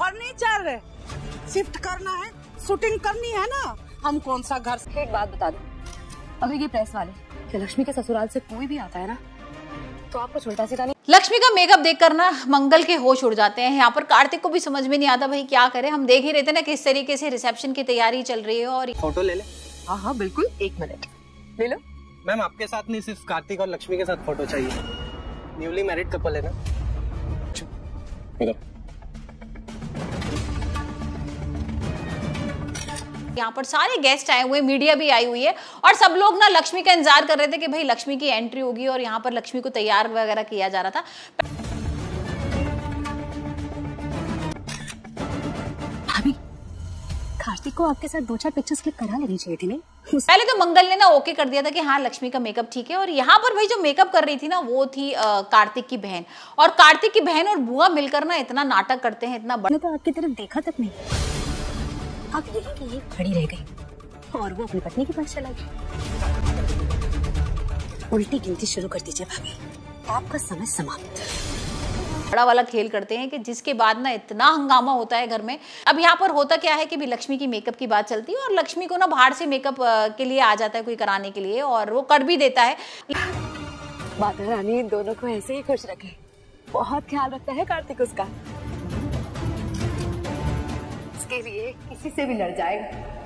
Furniture shift करना है shooting करनी है ना हम कौन सा घर एक बात बता दो। अगर ये प्रेस वाले कि लक्ष्मी के ससुराल से कोई भी आता है ना तो आपको उल्टा सीधा नहीं लक्ष्मी का मेकअप देखकर ना मंगल के होश उड़ जाते हैं। यहाँ पर कार्तिक को भी समझ में नहीं आता भाई क्या करे? हम देख ही रहे थे ना किस तरीके से रिसेप्शन की तैयारी चल रही है और फ़ोटो ले ले। हाँ हाँ बिल्कुल एक मिनट ले लो। मैम आपके साथ नहीं सिर्फ़ कार्तिक और लक्ष्मी के साथ फ़ोटो चाहिए। न्यूली मैरिड कपल है ना। यहाँ पर सारे गेस्ट आए हुए मीडिया भी आई हुई है। और सब लोग ना लक्ष्मी का इंतज़ार कर रहे थे कि भाई लक्ष्मी की एंट्री होगी और यहाँ पर लक्ष्मी को तैयार वगैरह किया जा रहा था। कार्तिक को आपके साथ दो चार पिक्चर्स क्लिक करा लेनी चाहिए थी नहीं? पहले तो मंगल ने ना ओके कर दिया था कि हाँ लक्ष्मी का मेकअप ठीक है। और यहाँ पर भाई जो मेकअप कर रही थी ना वो थी अ, कार्तिक की बहन। और कार्तिक की बहन और बुआ मिलकर ना इतना नाटक करते हैं इतना बड़ा तो आपकी तरफ़ देखा तक नहीं। आप यही की ये खड़ी रह गई। और वो अपनी पत्नी के पास चला गया। उल्टी गिनती शुरू कर दीजिए भाभी। आपका समय समाप्त। बड़ा वाला खेल करते हैं कि जिसके बाद ना इतना हंगामा होता है घर में। अब यहाँ पर होता क्या है कि भी लक्ष्मी की मेकअप की बात चलती है और लक्ष्मी को ना बाहर से मेकअप के लिए आ जाता है कोई कराने के लिए और वो कर भी देता है। माता रानी इन दोनों को ऐसे ही खुश रखे। बहुत ख्याल रखता है कार्तिक उसका। इसके लिए किसी से भी लड़ जाएगा।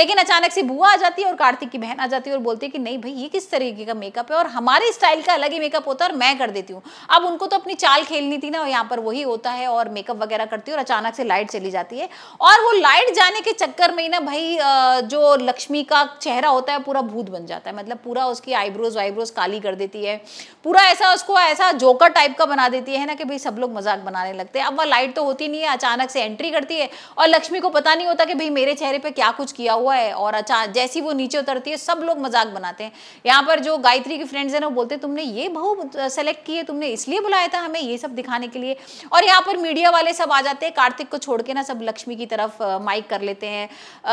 लेकिन अचानक से बुआ आ जाती है और कार्तिक की बहन आ जाती है और बोलती है कि नहीं भाई, ये किस तरीके का मेकअप है? और हमारे स्टाइल का अलग ही मेकअप होता है और मैं कर देती हूँ। अब उनको तो अपनी चाल खेलनी थी ना, और यहाँ पर वही होता है और मेकअप वगैरह करती है और अचानक से लाइट चली जाती है। और वो लाइट जाने के चक्कर में ही ना भाई जो लक्ष्मी का चेहरा होता है, पूरा भूत बन जाता है। मतलब पूरा उसकी आईब्रोज वाईब्रोज काली कर देती है। पूरा ऐसा उसको, ऐसा जोकर टाइप का बना देती है ना कि भाई, सब लोग मज़ाक बनाने लगते हैं। अब वह लाइट तो होती नहीं है, अचानक से एंट्री करती है और लक्ष्मी को पता नहीं होता कि भाई, मेरे चेहरे पर क्या कुछ किया हुआ है और अचानक जैसी वो नीचे उतरती है, सब लोग मज़ाक बनाते हैं। यहाँ पर जो गायत्री की फ्रेंड्स हैं ना वो बोलते हैं, तुमने ये बहू सेलेक्ट की है, तुमने इसलिए बुलाया था हमें ये सब दिखाने के लिए। और यहाँ पर मीडिया वाले सब आ जाते हैं, कार्तिक को छोड़ के ना सब लक्ष्मी की तरफ़ माइक कर लेते हैं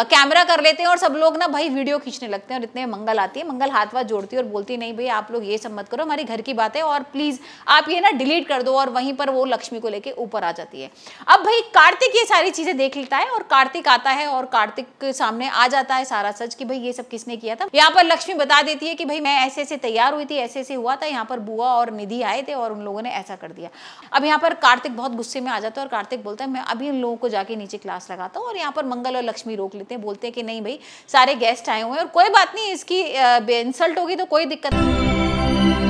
कैमरा कर लेते हैं और सब लोग ना भाई वीडियो खींचने लगते हैं और इतने मंगल आती है, मंगल हाथ वाथ जोड़ती है और बोलती नहीं भाई आप लोग ये सब मत करो, हमारी घर की बात है और प्लीज़ आप ये ना डिलीट कर दो। और वहीं पर वो लक्ष्मी को लेके ऊपर आ जाती है। अब भाई कार्तिक ये सारी चीज़ें देख लेता है और कार्तिक आता है और कार्तिक के सामने आ जाता है सारा सच कि भाई ये सब किसने किया था? यहाँ पर लक्ष्मी बता देती है कि भाई मैं ऐसे ऐसे तैयार हुई थी, ऐसे ऐसे हुआ था, यहाँ पर बुआ और निधि आए थे और उन लोगों ने ऐसा कर दिया। अब यहाँ पर कार्तिक बहुत गुस्से में आ जाता है और कार्तिक बोलता है, मैं अभी उन लोगों को जाके नीचे क्लास लगाता हूँ और यहाँ पर मंगल और लक्ष्मी रोक लेते हैं। बोलते हैं कि नहीं भाई, सारे गेस्ट आए हुए हैं और कोई बात नहीं, इसकी इंसल्ट होगी तो कोई दिक्कत नहीं।